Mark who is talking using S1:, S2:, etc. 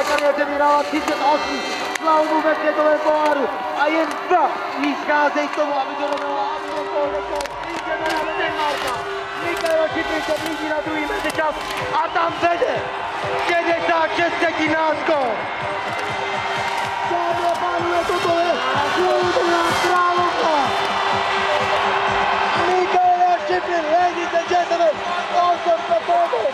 S1: Itálie převyhrává 38 slavů ve světovém poháru a jen dva jí scházejí k tomu, aby to dovedlo a aby rekord. Jdeme Denmarka. Mikael Šipry se blíží na druhý mezičas a tam vede 66 setin náskok. Dámy a pánové, toto je Slobodná královna. Mikaela Šipry, ladies and gentlemen, awesome performance.